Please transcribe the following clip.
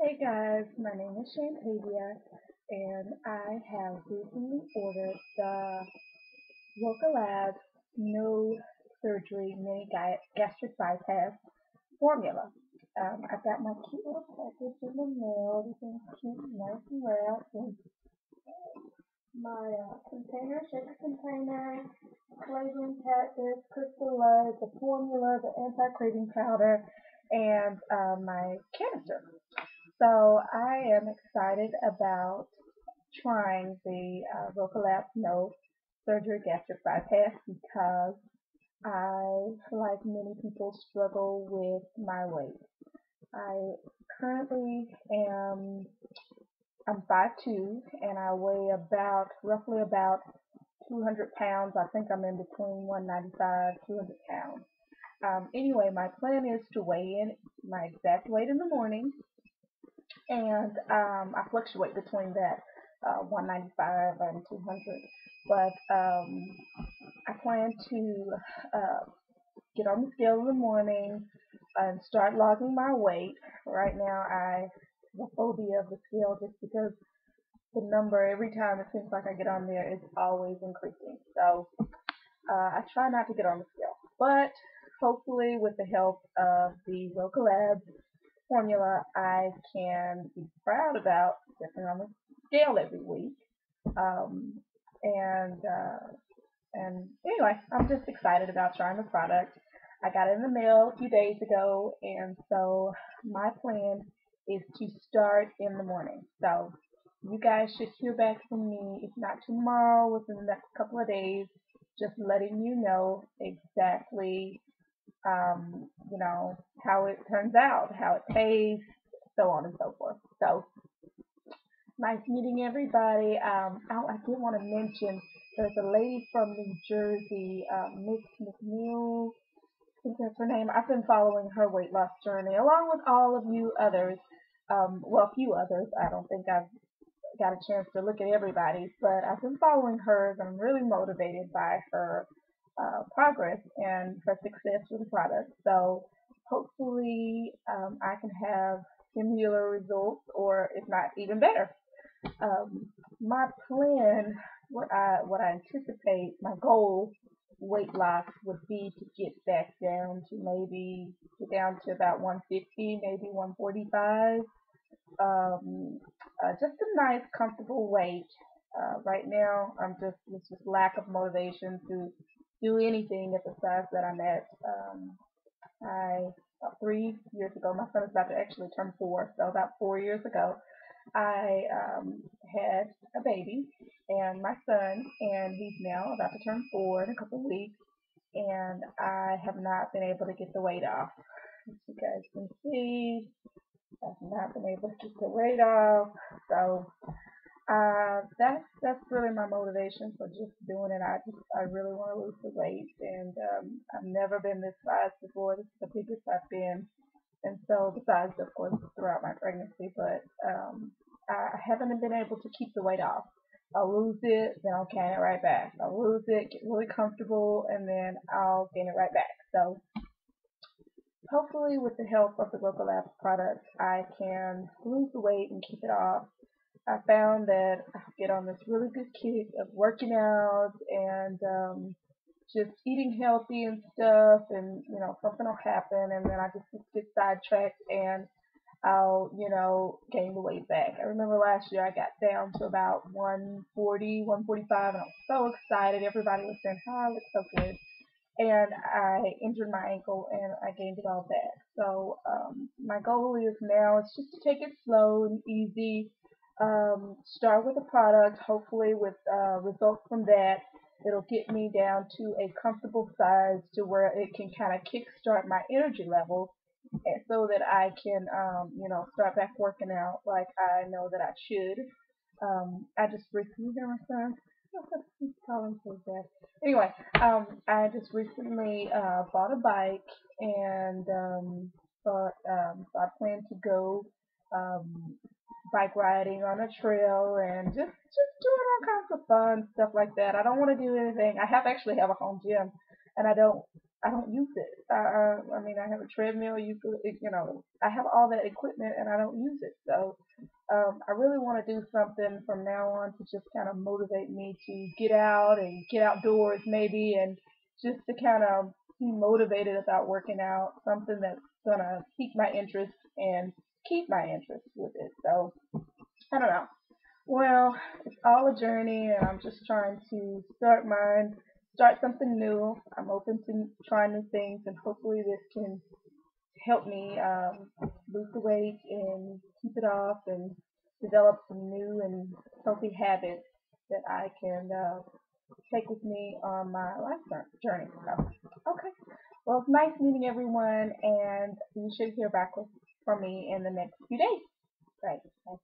Hey guys, my name is Shantavia and I have recently ordered the Roca Labs No Surgery Mini Gastric Bypass Formula. Um, I've got my cute little package in the mail. Everything's cute, nice and wrapped. And my uh, container, shaker container, flavoring package, crystal light, the formula, the anti-craving powder, and uh, my canister. So I am excited about trying the uh, Roca No Surgery Gastric Bypass because I, like many people, struggle with my weight. I currently am I'm 5'2", and I weigh about, roughly about 200 pounds. I think I'm in between 195, 200 pounds. Um, anyway, my plan is to weigh in my exact weight in the morning, and um, I fluctuate between that uh, 195 and 200. But um, I plan to uh, get on the scale in the morning and start logging my weight. Right now, I have a phobia of the scale just because the number every time it seems like I get on there is always increasing. So uh, I try not to get on the scale, but hopefully with the help of the Roca Labs formula, I can be proud about stepping on the scale every week. Um, and uh, and anyway, I'm just excited about trying the product. I got it in the mail a few days ago, and so my plan is to start in the morning. So you guys should hear back from me, if not tomorrow, within the next couple of days, just letting you know exactly, um, you know, how it turns out, how it tastes, so on and so forth. So nice meeting everybody. Um, oh, I did want to mention there's a lady from New Jersey, uh, Miss McNeil. I think that's her name. I've been following her weight loss journey along with all of you others um, well, a few others. I don't think I've got a chance to look at everybody's, but I've been following hers. I'm really motivated by her uh, progress and her success with the product. So hopefully um, I can have similar results, or if not even better. Um, my plan, what I what I anticipate, my goal weight loss would be to get back down to maybe get down to about 150, maybe 145 um, uh, just a nice, comfortable weight. Uh, right now, I'm just it's just lack of motivation to do anything at the size that I'm at. Um, I about three years ago, my son is about to actually turn four, so about four years ago, I um, had a baby and my son, and he's now about to turn four in a couple of weeks, and I have not been able to get the weight off. As you guys can see, I've not been able to get the weight off. So uh, that's that's really my motivation for just doing it. I just I really want to lose the weight, and um, I've never been this size before. This is the biggest I've been, and so besides of course throughout my pregnancy, but um, I haven't been able to keep the weight off. I'll lose it, then I'll gain it right back. I'll lose it, get really comfortable, and then I'll gain it right back. So hopefully with the help of the Roca Labs product, I can lose the weight and keep it off. I found that I get on this really good kick of working out and um, just eating healthy and stuff, and you know something will happen, and then I just get sidetracked and I'll you know gain the weight back. I remember last year I got down to about 140, 145, and I was so excited. Everybody was saying, "Hi, oh, look so good." and I injured my ankle and I gained it all back. So um, my goal is now is just to take it slow and easy. Um, start with a product, hopefully with uh, results from that. It'll get me down to a comfortable size to where it can kind of kickstart my energy levels so that I can, um, you know, start back working out like I know that I should. Um, I just recently got my son Anyway, um, I just recently uh, bought a bike and um, thought um, so I plan to go um, bike riding on a trail and just just doing all kinds of fun stuff like that. I don't want to do anything. I have actually have a home gym, and I don't I don't use it. Uh, I mean, I have a treadmill. You you know, I have all that equipment and I don't use it. So um, I really want to do something from now on to just kind of motivate me to get out and get outdoors maybe and just to kind of be motivated about working out. Something that's gonna pique my interest and keep my interest with it. So I don't know. Well, it's all a journey, and I'm just trying to start mine, start something new. I'm open to trying new things, and hopefully this can help me um, lose the weight and keep it off and develop some new and healthy habits that I can uh, take with me on my life journey. So, okay. Well, it's nice meeting everyone, and you should hear back from me in the next few days. Right. Bye.